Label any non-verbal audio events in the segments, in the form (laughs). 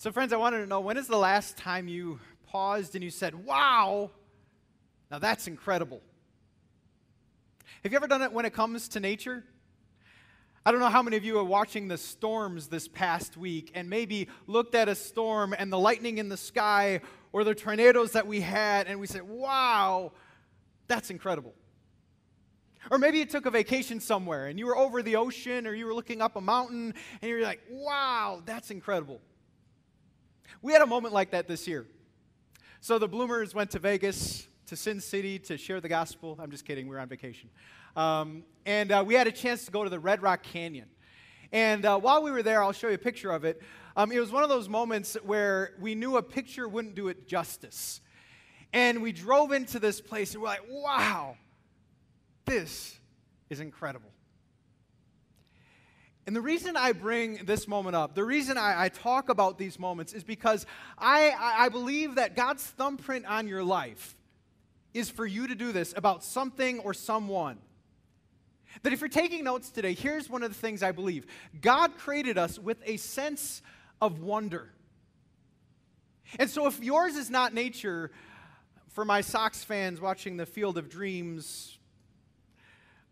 So, friends, I wanted to know when is the last time you paused and you said, Wow, now that's incredible? Have you ever done it when it comes to nature? I don't know how many of you are watching the storms this past week and maybe looked at a storm and the lightning in the sky or the tornadoes that we had and we said, Wow, that's incredible. Or maybe you took a vacation somewhere and you were over the ocean or you were looking up a mountain and you're like, Wow, that's incredible. We had a moment like that this year. So the Bloomers went to Vegas, to Sin City to share the gospel. I'm just kidding, we were on vacation. Um, and uh, we had a chance to go to the Red Rock Canyon. And uh, while we were there, I'll show you a picture of it. Um, it was one of those moments where we knew a picture wouldn't do it justice. And we drove into this place and we're like, wow, this is incredible. And the reason I bring this moment up, the reason I, I talk about these moments is because I, I believe that God's thumbprint on your life is for you to do this about something or someone. That if you're taking notes today, here's one of the things I believe God created us with a sense of wonder. And so if yours is not nature, for my Sox fans watching the Field of Dreams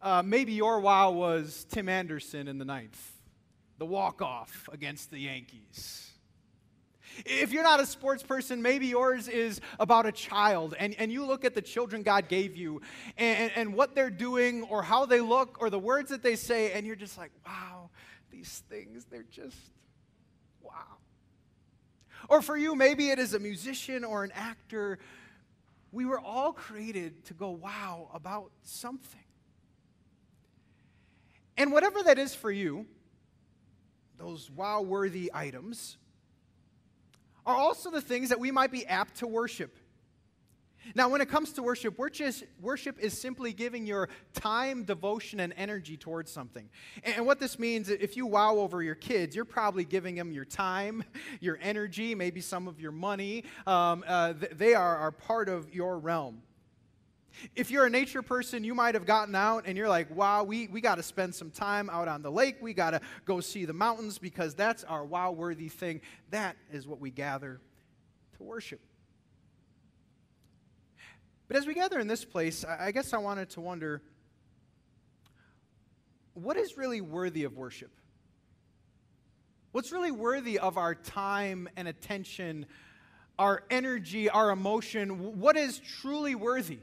uh, maybe your wow was Tim Anderson in the ninth, the walk off against the Yankees. If you're not a sports person, maybe yours is about a child, and, and you look at the children God gave you and, and what they're doing, or how they look, or the words that they say, and you're just like, wow, these things, they're just, wow. Or for you, maybe it is a musician or an actor. We were all created to go, wow, about something. And whatever that is for you, those wow worthy items, are also the things that we might be apt to worship. Now, when it comes to worship, worship is simply giving your time, devotion, and energy towards something. And what this means, if you wow over your kids, you're probably giving them your time, (laughs) your energy, maybe some of your money. Um, uh, they are, are part of your realm. If you're a nature person, you might have gotten out and you're like, wow, we, we got to spend some time out on the lake. We got to go see the mountains because that's our wow worthy thing. That is what we gather to worship. But as we gather in this place, I guess I wanted to wonder what is really worthy of worship? What's really worthy of our time and attention, our energy, our emotion? What is truly worthy?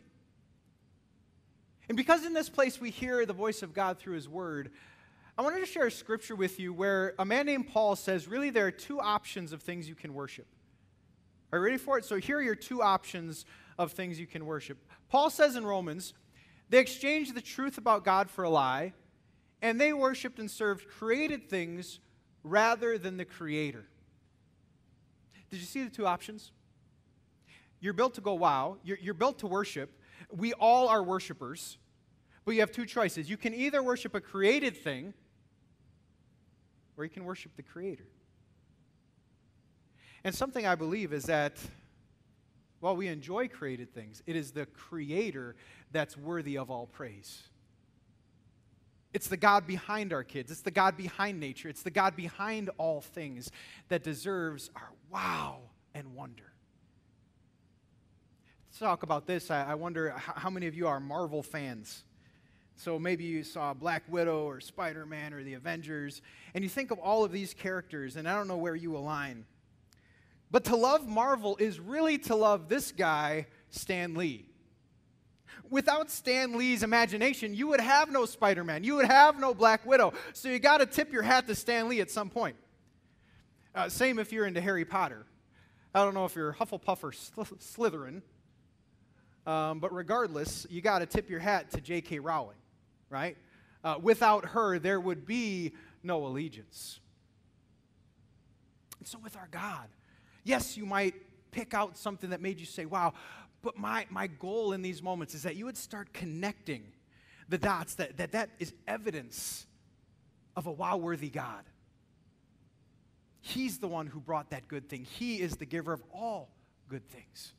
And because in this place we hear the voice of God through his word, I wanted to share a scripture with you where a man named Paul says, really, there are two options of things you can worship. Are you ready for it? So here are your two options of things you can worship. Paul says in Romans, they exchanged the truth about God for a lie, and they worshiped and served created things rather than the Creator. Did you see the two options? You're built to go wow, you're, you're built to worship, we all are worshipers, but you have two choices. You can either worship a created thing, or you can worship the Creator. And something I believe is that while we enjoy created things, it is the Creator that's worthy of all praise. It's the God behind our kids. It's the God behind nature. It's the God behind all things that deserves our wow and wonder talk about this. I, I wonder how many of you are Marvel fans. So maybe you saw Black Widow or Spider Man or the Avengers, and you think of all of these characters, and I don't know where you align. But to love Marvel is really to love this guy, Stan Lee. Without Stan Lee's imagination, you would have no Spider Man, you would have no Black Widow. So you got to tip your hat to Stan Lee at some point. Uh, same if you're into Harry Potter. I don't know if you're Hufflepuff or Slytherin, um, but regardless, you got to tip your hat to J.K. Rowling, right? Uh, without her, there would be no allegiance. And so, with our God, yes, you might pick out something that made you say, wow, but my, my goal in these moments is that you would start connecting the dots, that that, that is evidence of a wow worthy God. He's the one who brought that good thing, He is the giver of all good things.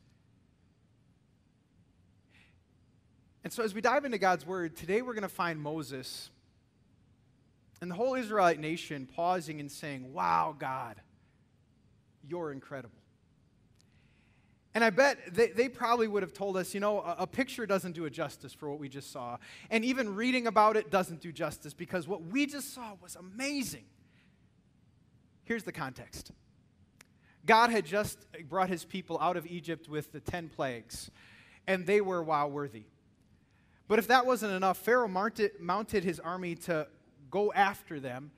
And so, as we dive into God's word, today we're going to find Moses and the whole Israelite nation pausing and saying, Wow, God, you're incredible. And I bet they, they probably would have told us, you know, a, a, picture doesn't do it justice for what we just saw. And even reading about it doesn't do justice because what we just saw was amazing. Here's the context God had just brought his people out of Egypt with the 10 plagues, and they were wow worthy. But if that wasn't enough, Pharaoh mounted, mounted his army to go after them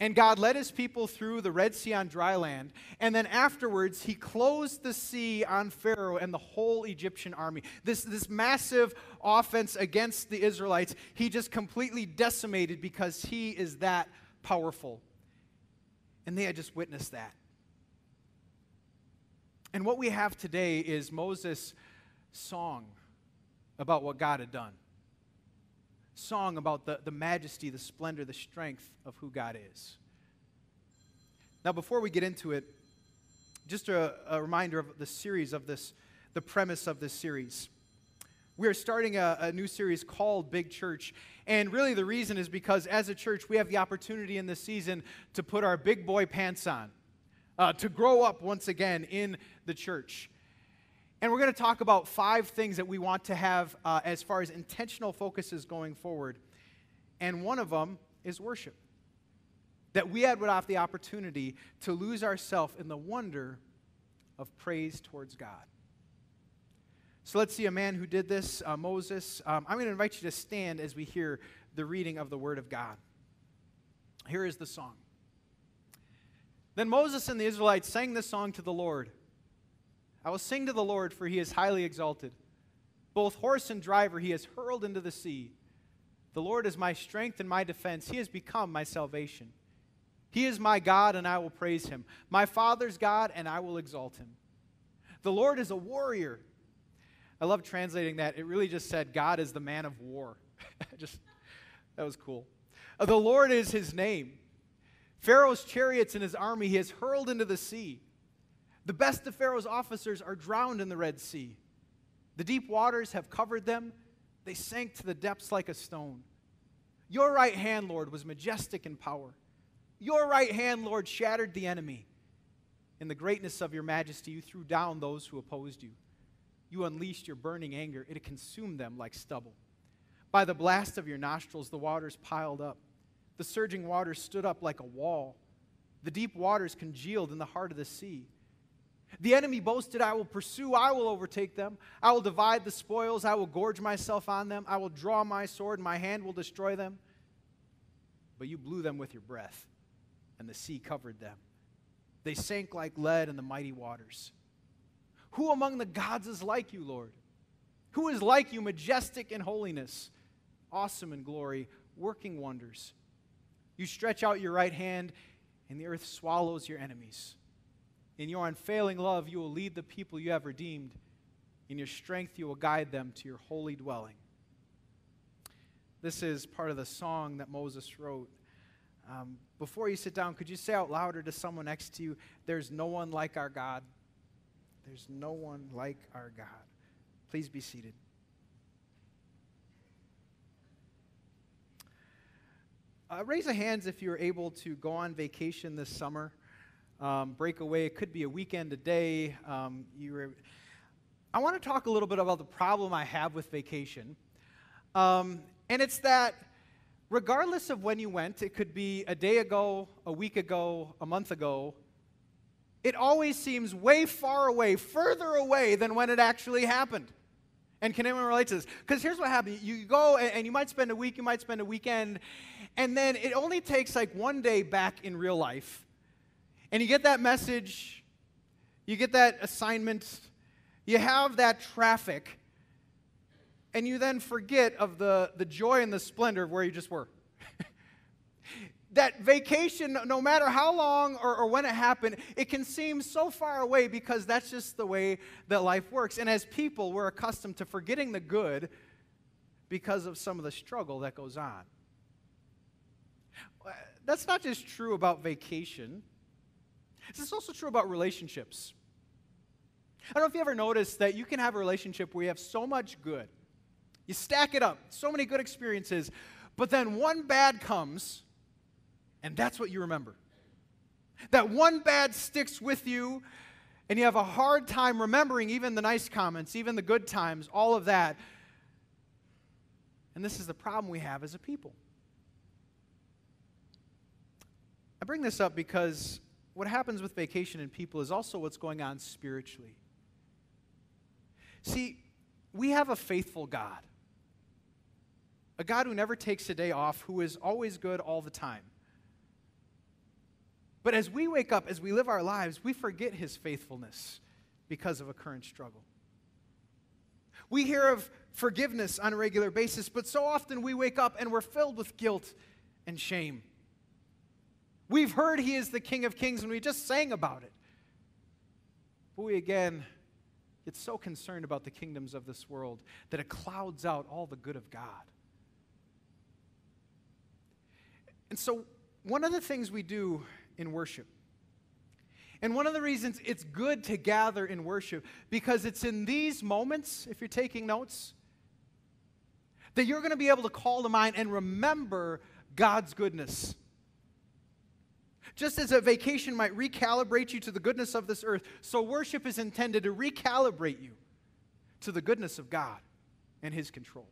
and God led his people through the Red Sea on dry land. And then afterwards, he closed the sea on Pharaoh and the whole Egyptian army. This, this massive offense against the Israelites, he just completely decimated because he is that powerful. And they had just witnessed that. And what we have today is Moses' song about what God had done song about the, the majesty, the splendor, the strength of who God is. Now, before we get into it, just a, a reminder of the series of this, the premise of this series. We are starting a, a, new series called Big Church. And really, the reason is because as a church, we have the opportunity in this season to put our big boy pants on, uh, to grow up once again in the church. And we're going to talk about five things that we want to have uh, as far as intentional focuses going forward. And one of them is worship. That we had would have the opportunity to lose ourselves in the wonder of praise towards God. So let's see a man who did this, uh, Moses. Um, I'm going to invite you to stand as we hear the reading of the Word of God. Here is the song. Then Moses and the Israelites sang this song to the Lord. I will sing to the Lord, for he is highly exalted. Both horse and driver he has hurled into the sea. The Lord is my strength and my defense. He has become my salvation. He is my God, and I will praise him. My Father's God, and I will exalt him. The Lord is a warrior. I love translating that. It really just said, God is the man of war. (laughs) just, that was cool. The Lord is his name. Pharaoh's chariots and his army he has hurled into the sea. The best of Pharaoh's officers are drowned in the Red Sea. The deep waters have covered them, they sank to the depths like a stone. Your right hand, Lord, was majestic in power. Your right hand, Lord, shattered the enemy. In the greatness of your majesty, you threw down those who opposed you. You unleashed your burning anger, it consumed them like stubble. By the blast of your nostrils, the waters piled up. The surging waters stood up like a wall. The deep waters congealed in the heart of the sea. The enemy boasted, I will pursue, I will overtake them. I will divide the spoils, I will gorge myself on them. I will draw my sword, my hand will destroy them. But you blew them with your breath, and the sea covered them. They sank like lead in the mighty waters. Who among the gods is like you, Lord? Who is like you, majestic in holiness, awesome in glory, working wonders? You stretch out your right hand, and the earth swallows your enemies. In your unfailing love, you will lead the people you have redeemed. In your strength, you will guide them to your holy dwelling. This is part of the song that Moses wrote. Um, before you sit down, could you say out louder to someone next to you, There's no one like our God? There's no one like our God. Please be seated. Uh, raise a hands if you're able to go on vacation this summer um, breakaway. It could be a weekend, a day. Um, you were, I want to talk a little bit about the problem I have with vacation. Um, and it's that regardless of when you went, it could be a day ago, a week ago, a month ago, it always seems way far away, further away than when it actually happened. And can anyone relate to this? Because here's what happens you go and you might spend a week, you might spend a weekend, and then it only takes like one day back in real life and you get that message, you get that assignment, you have that traffic, and you then forget of the, the joy and the splendor of where you just were. (laughs) that vacation, no matter how long or, or, when it happened, it can seem so far away because that's just the way that life works. And as people, we're accustomed to forgetting the good because of some of the struggle that goes on. That's not just true about vacation. This is also true about relationships. I don't know if you ever noticed that you can have a relationship where you have so much good. You stack it up, so many good experiences, but then one bad comes, and that's what you remember. That one bad sticks with you, and you have a hard time remembering even the nice comments, even the good times, all of that. And this is the problem we have as a people. I bring this up because what happens with vacation and people is also what's going on spiritually. See, we have a faithful God, a God who never takes a day off, who is always good all the time. But as we wake up, as we live our lives, we forget his faithfulness because of a current struggle. We hear of forgiveness on a regular basis, but so often we wake up and we're filled with guilt and shame. We've heard he is the King of Kings and we just sang about it. But we again get so concerned about the kingdoms of this world that it clouds out all the good of God. And so, one of the things we do in worship, and one of the reasons it's good to gather in worship, because it's in these moments, if you're taking notes, that you're going to be able to call to mind and remember God's goodness. Just as a vacation might recalibrate you to the goodness of this earth, so worship is intended to recalibrate you to the goodness of God and His control.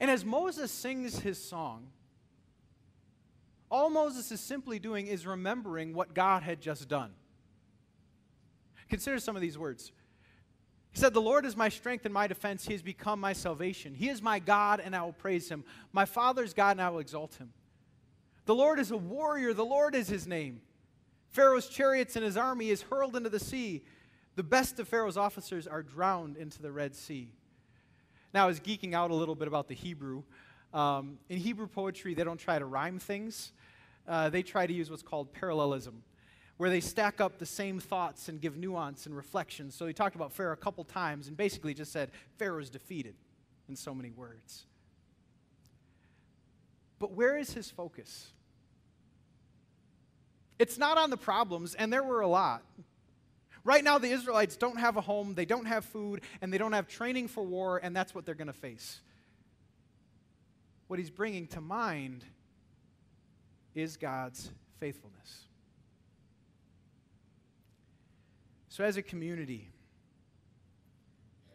And as Moses sings his song, all Moses is simply doing is remembering what God had just done. Consider some of these words. He said, The Lord is my strength and my defense. He has become my salvation. He is my God, and I will praise him. My Father's God, and I will exalt him. The Lord is a warrior, the Lord is his name. Pharaoh's chariots and his army is hurled into the sea. The best of Pharaoh's officers are drowned into the Red Sea. Now, I was geeking out a little bit about the Hebrew. Um, in Hebrew poetry, they don't try to rhyme things, uh, they try to use what's called parallelism, where they stack up the same thoughts and give nuance and reflection. So he talked about Pharaoh a couple times and basically just said, Pharaoh's defeated in so many words. But where is his focus? It's not on the problems, and there were a lot. Right now, the Israelites don't have a home, they don't have food, and they don't have training for war, and that's what they're going to face. What he's bringing to mind is God's faithfulness. So, as a community,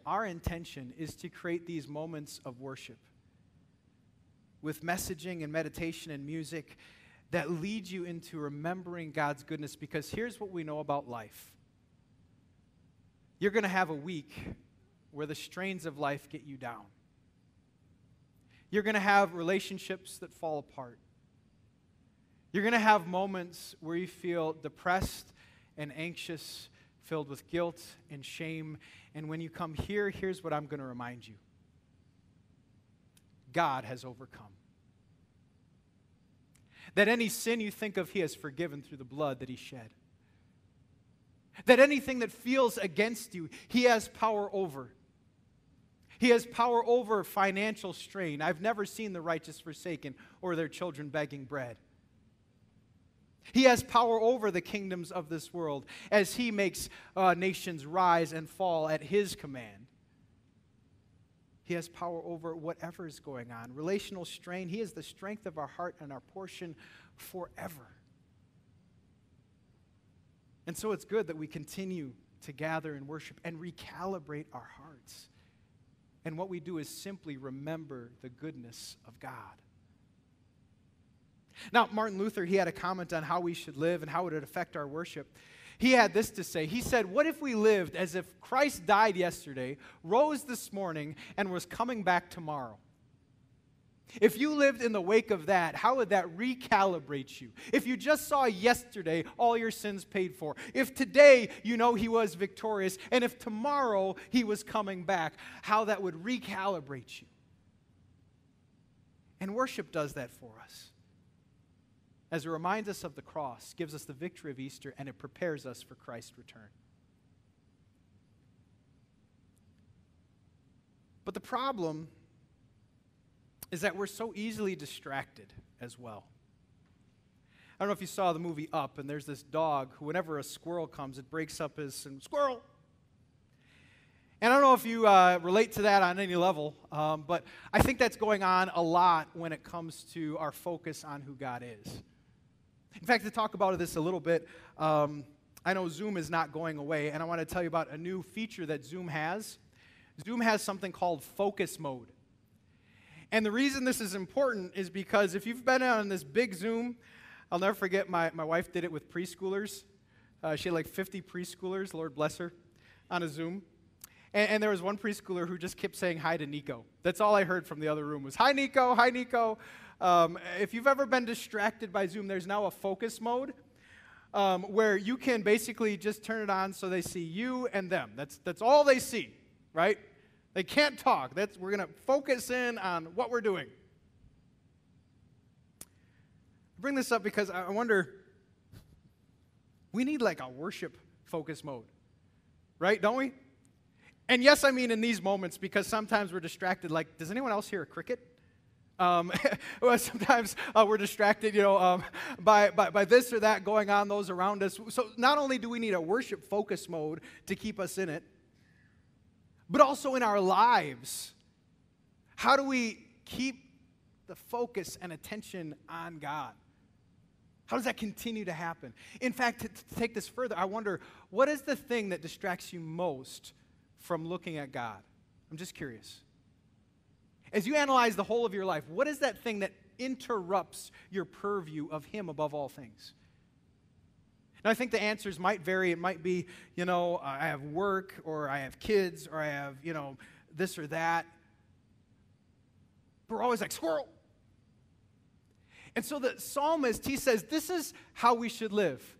our intention is to create these moments of worship with messaging and meditation and music that lead you into remembering God's goodness because here's what we know about life you're going to have a week where the strains of life get you down. You're going to have relationships that fall apart. You're going to have moments where you feel depressed and anxious, filled with guilt and shame. And when you come here, here's what I'm going to remind you God has overcome. That any sin you think of, He has forgiven through the blood that He shed. That anything that feels against you, He has power over. He has power over financial strain. I've never seen the righteous forsaken or their children begging bread. He has power over the kingdoms of this world as he makes uh, nations rise and fall at his command. He has power over whatever is going on. Relational strain, He is the strength of our heart and our portion forever. And so it's good that we continue to gather and worship and recalibrate our hearts. And what we do is simply remember the goodness of God. Now, Martin Luther, he had a comment on how we should live and how it would affect our worship. He had this to say. He said, What if we lived as if Christ died yesterday, rose this morning, and was coming back tomorrow? If you lived in the wake of that, how would that recalibrate you? If you just saw yesterday all your sins paid for, if today you know he was victorious, and if tomorrow he was coming back, how that would recalibrate you. And worship does that for us as it reminds us of the cross, gives us the victory of Easter, and it prepares us for Christ's return. But the problem is that we're so easily distracted as well. I don't know if you saw the movie Up, and there's this dog who, whenever a squirrel comes, it breaks up his squirrel. And I don't know if you uh, relate to that on any level, um, but I think that's going on a lot when it comes to our focus on who God is. In fact, to talk about this a little bit, um, I know Zoom is not going away, and I want to tell you about a new feature that Zoom has. Zoom has something called focus mode. And the reason this is important is because if you've been on this big Zoom, I'll never forget my, my wife did it with preschoolers. Uh, she had like 50 preschoolers, Lord bless her, on a Zoom. And, and, there was one preschooler who just kept saying hi to Nico. That's all I heard from the other room was, hi, Nico, hi, Nico. Um, if you've ever been distracted by Zoom, there's now a focus mode um, where you can basically just turn it on so they see you and them. That's, that's all they see, right? They can't talk. That's, we're going to focus in on what we're doing. I bring this up because I wonder we need like a worship focus mode, right? Don't we? And yes, I mean in these moments because sometimes we're distracted. Like, does anyone else hear a cricket? Um, (laughs) well, sometimes uh, we're distracted, you know, um, by, by, by this or that going on, those around us. So not only do we need a worship focus mode to keep us in it, but also in our lives. How do we keep the focus and attention on God? How does that continue to happen? In fact, to, to take this further, I wonder what is the thing that distracts you most from looking at God? I'm just curious. As you analyze the whole of your life, what is that thing that interrupts your purview of Him above all things? And I think the answers might vary. It might be, you know, I have work, or I have kids, or I have, you know, this or that. But we're always like, squirrel. And so the psalmist, he says, this is how we should live.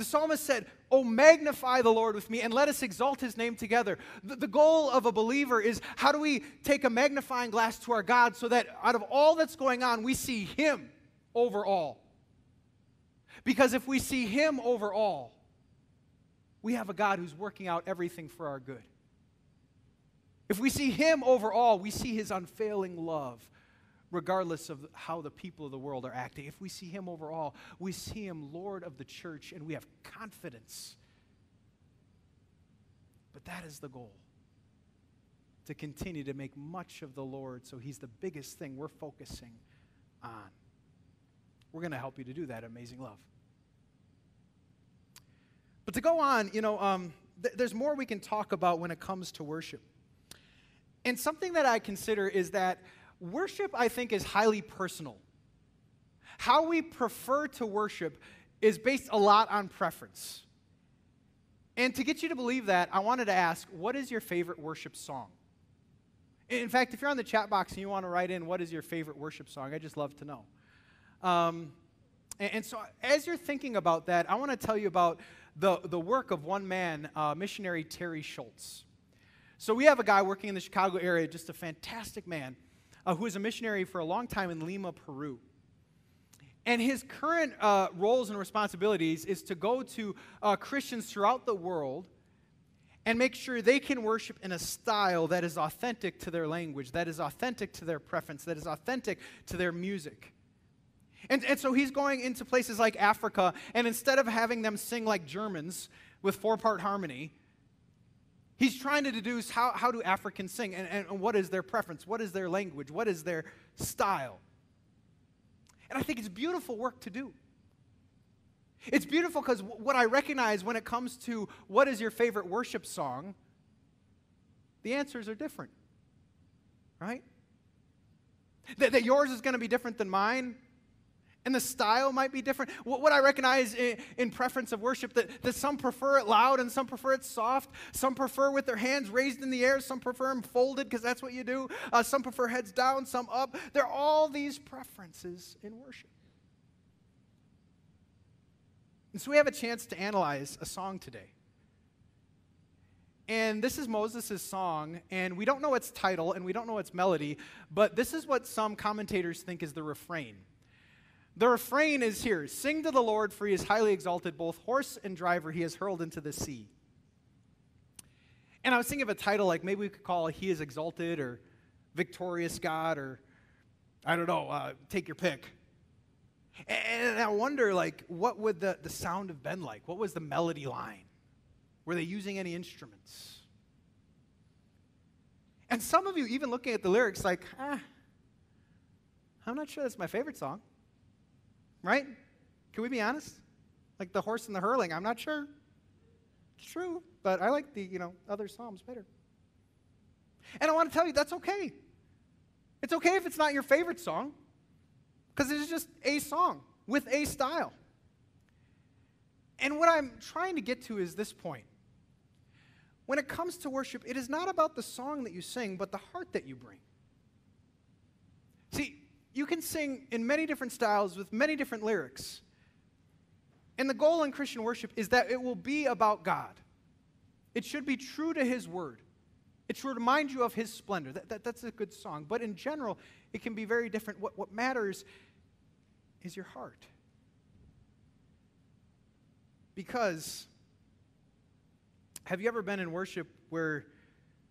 The psalmist said, Oh, magnify the Lord with me and let us exalt his name together. The, the, goal of a believer is how do we take a magnifying glass to our God so that out of all that's going on, we see him over all? Because if we see him over all, we have a God who's working out everything for our good. If we see him over all, we see his unfailing love regardless of how the people of the world are acting. If we see him overall, we see him Lord of the church and we have confidence. But that is the goal to continue to make much of the Lord so he's the biggest thing we're focusing on. We're going to help you to do that, amazing love. But to go on, you know, um, th- there's more we can talk about when it comes to worship. And something that I consider is that worship, I think, is highly personal. How we prefer to worship is based a lot on preference. And to get you to believe that, I wanted to ask what is your favorite worship song? In fact, if you're on the chat box and you want to write in what is your favorite worship song, I'd just love to know. Um, and, and, so, as you're thinking about that, I want to tell you about the, the work of one man, uh, missionary Terry Schultz. So, we have a guy working in the Chicago area, just a fantastic man uh, who was a missionary for a long time in Lima, Peru. And his current uh, roles and responsibilities is to go to uh, Christians throughout the world and make sure they can worship in a style that is authentic to their language, that is authentic to their preference, that is authentic to their music. And, and so he's going into places like Africa, and instead of having them sing like Germans with four part harmony, He's trying to deduce how, how do Africans sing and, and what is their preference, what is their language, what is their style. And I think it's beautiful work to do. It's beautiful because what I recognize when it comes to what is your favorite worship song, the answers are different, right? That, that yours is going to be different than mine, and the style might be different. What, I recognize in, in, preference of worship, that, that some prefer it loud and some prefer it soft. Some prefer with their hands raised in the air. Some prefer them folded because that's what you do. Uh, some prefer heads down, some up. There are all these preferences in worship. And so we have a chance to analyze a song today. And this is Moses' song, and we don't know its title and we don't know its melody, but this is what some commentators think is the refrain. The refrain is here Sing to the Lord, for he is highly exalted, both horse and driver he has hurled into the sea. And I was thinking of a title like maybe we could call He is Exalted or Victorious God or I don't know, uh, take your pick. And I wonder, like, what would the, the sound have been like? What was the melody line? Were they using any instruments? And some of you, even looking at the lyrics, like, ah, I'm not sure that's my favorite song. Right? Can we be honest? Like the horse and the hurling, I'm not sure. It's true, but I like the, you know, other psalms better. And I want to tell you that's okay. It's okay if it's not your favorite song, because it's just a song with a style. And what I'm trying to get to is this point. When it comes to worship, it is not about the song that you sing, but the heart that you bring. See, you can sing in many different styles with many different lyrics. And the goal in Christian worship is that it will be about God. It should be true to His Word. It should remind you of His splendor. That, that, that's a good song. But in general, it can be very different. What, what matters is your heart. Because have you ever been in worship where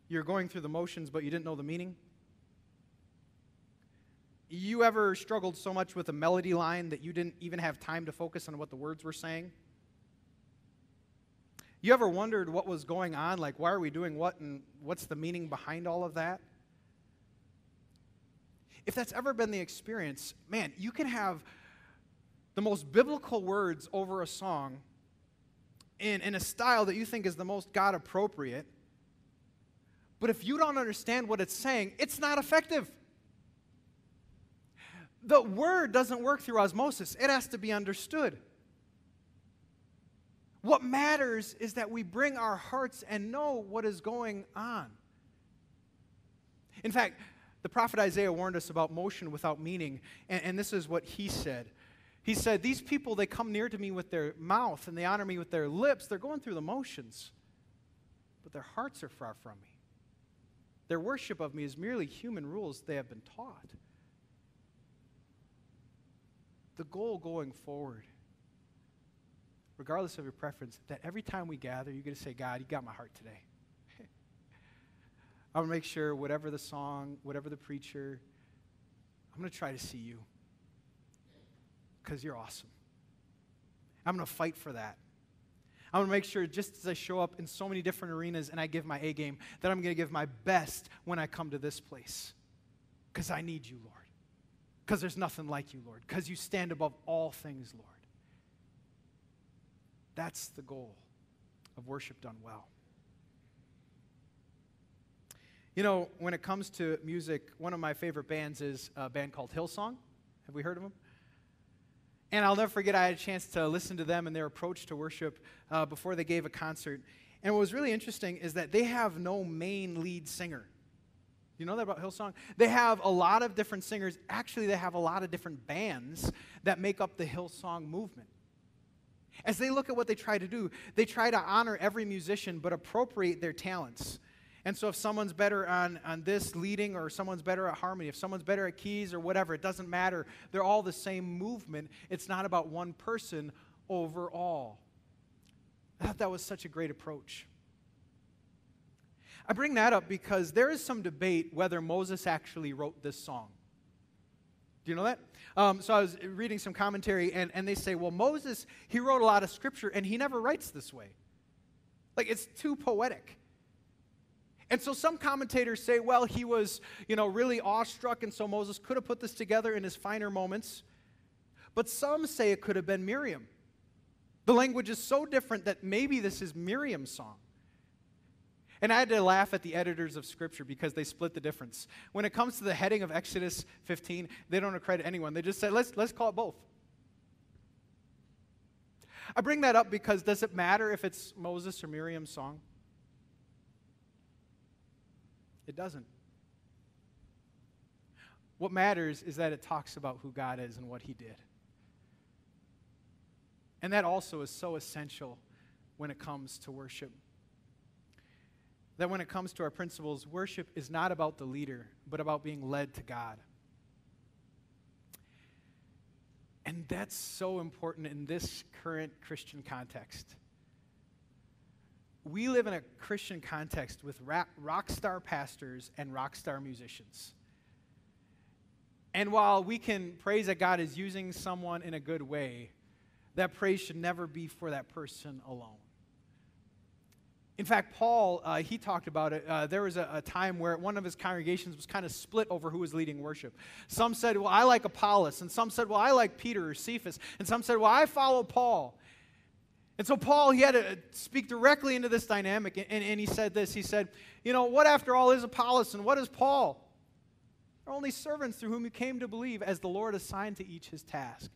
you're going through the motions but you didn't know the meaning? You ever struggled so much with a melody line that you didn't even have time to focus on what the words were saying? You ever wondered what was going on? Like, why are we doing what and what's the meaning behind all of that? If that's ever been the experience, man, you can have the most biblical words over a song in, in a style that you think is the most God appropriate. But if you don't understand what it's saying, it's not effective. The word doesn't work through osmosis, it has to be understood. What matters is that we bring our hearts and know what is going on. In fact, the prophet Isaiah warned us about motion without meaning, and, and this is what he said he said, These people, they come near to me with their mouth and they honor me with their lips. They're going through the motions, but their hearts are far from me. Their worship of me is merely human rules they have been taught. The goal going forward, regardless of your preference, that every time we gather, you're going to say, God, you got my heart today. (laughs) I'm going to make sure, whatever the song, whatever the preacher, I'm going to try to see you because you're awesome. I'm going to fight for that. I'm going to make sure, just as I show up in so many different arenas and I give my A game, that I'm going to give my best when I come to this place. Because I need you, Lord. Because there's nothing like you, Lord. Because you stand above all things, Lord. That's the goal of worship done well. You know, when it comes to music, one of my favorite bands is a band called Hillsong. Have we heard of them? And I'll never forget, I had a chance to listen to them and their approach to worship uh, before they gave a concert. And what was really interesting is that they have no main lead singer. You know that about Hillsong? They have a lot of different singers. Actually, they have a lot of different bands that make up the Hillsong movement. As they look at what they try to do, they try to honor every musician but appropriate their talents. And so if someone's better on, on this leading or someone's better at harmony, if someone's better at keys or whatever, it doesn't matter. They're all the same movement. It's not about one person overall. I thought that was such a great approach. I bring that up because there is some debate whether Moses actually wrote this song. Do you know that? Um, so I was reading some commentary, and, and they say, well, Moses, he wrote a lot of scripture, and he never writes this way. Like, it's too poetic. And so some commentators say, well, he was, you know, really awestruck, and so Moses could have put this together in his finer moments. But some say it could have been Miriam. The language is so different that maybe this is Miriam's song. And I had to laugh at the editors of Scripture because they split the difference. When it comes to the heading of Exodus 15, they don't accredit anyone. They just say, let's, let's call it both. I bring that up because does it matter if it's Moses or Miriam's song? It doesn't. What matters is that it talks about who God is and what He did. And that also is so essential when it comes to worship. That when it comes to our principles, worship is not about the leader, but about being led to God. And that's so important in this current Christian context we live in a Christian context with rock star pastors and rock star musicians. And while we can praise that God is using someone in a good way, that praise should never be for that person alone. In fact, Paul, uh, he talked about it. Uh, there was a, a, time where one of his congregations was kind of split over who was leading worship. Some said, Well, I like Apollos. And some said, Well, I like Peter or Cephas. And some said, Well, I follow Paul. And so Paul, he had to speak directly into this dynamic. And, and, and he said this He said, You know, what after all is Apollos and what is Paul? They're only servants through whom you came to believe, as the Lord assigned to each his task.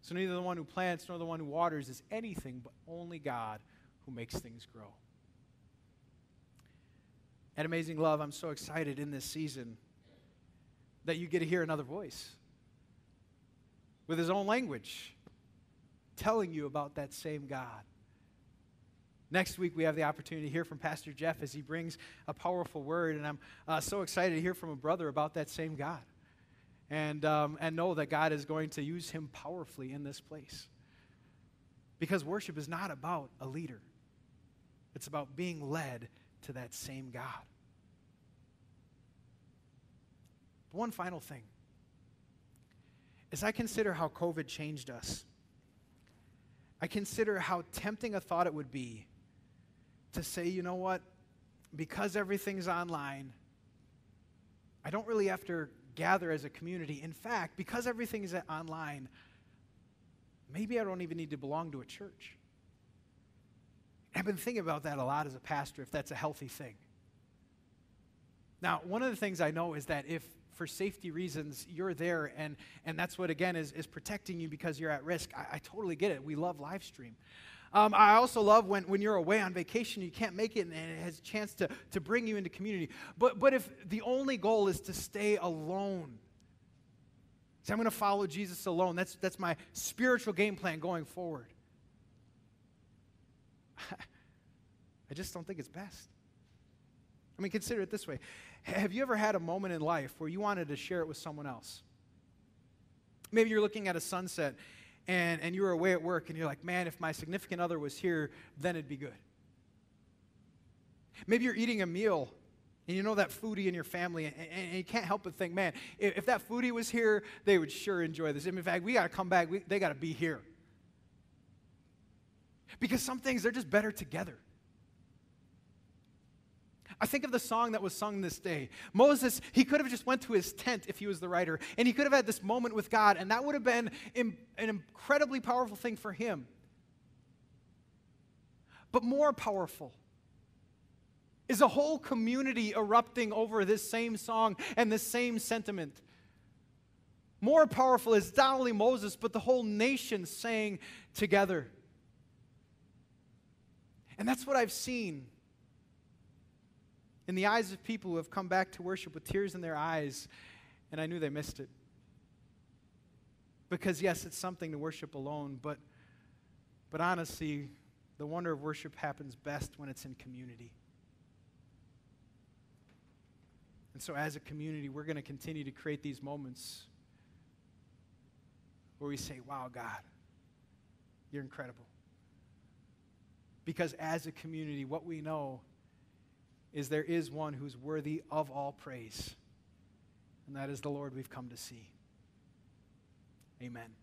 So neither the one who plants nor the one who waters is anything, but only God who makes things grow. At Amazing Love, I'm so excited in this season that you get to hear another voice with his own language telling you about that same God. Next week, we have the opportunity to hear from Pastor Jeff as he brings a powerful word, and I'm uh, so excited to hear from a brother about that same God and, um, and know that God is going to use him powerfully in this place. Because worship is not about a leader, it's about being led to that same God. One final thing. As I consider how COVID changed us, I consider how tempting a thought it would be to say, you know what, because everything's online, I don't really have to gather as a community. In fact, because everything is online, maybe I don't even need to belong to a church. I've been thinking about that a lot as a pastor, if that's a healthy thing. Now, one of the things I know is that if for safety reasons you're there and, and that's what again is, is protecting you because you're at risk, I, I totally get it. We love live stream. Um, I also love when, when you're away on vacation, you can't make it, and it has a chance to, to bring you into community. But, but if the only goal is to stay alone, say, I'm going to follow Jesus alone, that's, that's my spiritual game plan going forward. (laughs) I just don't think it's best. I mean, consider it this way Have you ever had a moment in life where you wanted to share it with someone else? Maybe you're looking at a sunset and, and you were away at work and you're like, man, if my significant other was here, then it'd be good. Maybe you're eating a meal and you know that foodie in your family, and, and you can't help but think, man, if, if, that foodie was here, they would sure enjoy this. In fact, we got to come back, we, they got to be here. Because some things, they're just better together. I think of the song that was sung this day. Moses, he could have just went to his tent if he was the writer, and he could have had this moment with God, and that would have been an incredibly powerful thing for him. But more powerful is a whole community erupting over this same song and this same sentiment. More powerful is not only Moses, but the whole nation saying together. And that's what I've seen in the eyes of people who have come back to worship with tears in their eyes, and I knew they missed it. Because, yes, it's something to worship alone, but, but honestly, the wonder of worship happens best when it's in community. And so, as a community, we're going to continue to create these moments where we say, Wow, God, you're incredible. Because as a community, what we know is there is one who's worthy of all praise, and that is the Lord we've come to see. Amen.